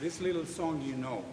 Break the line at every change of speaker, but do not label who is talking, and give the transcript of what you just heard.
This little song you know.